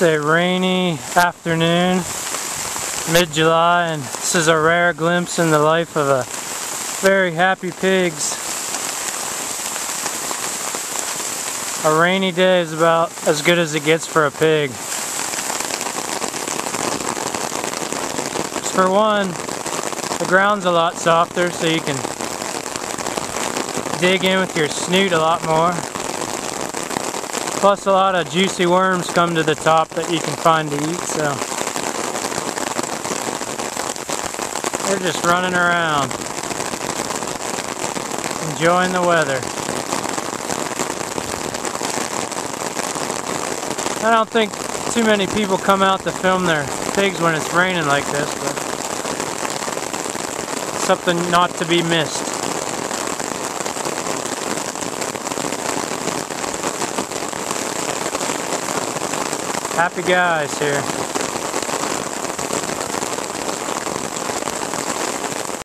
It's a rainy afternoon, mid-July, and this is a rare glimpse in the life of a very happy pigs. A rainy day is about as good as it gets for a pig. For one, the ground's a lot softer so you can dig in with your snoot a lot more. Plus a lot of juicy worms come to the top that you can find to eat, so. They're just running around, enjoying the weather. I don't think too many people come out to film their pigs when it's raining like this, but something not to be missed. Happy guys here.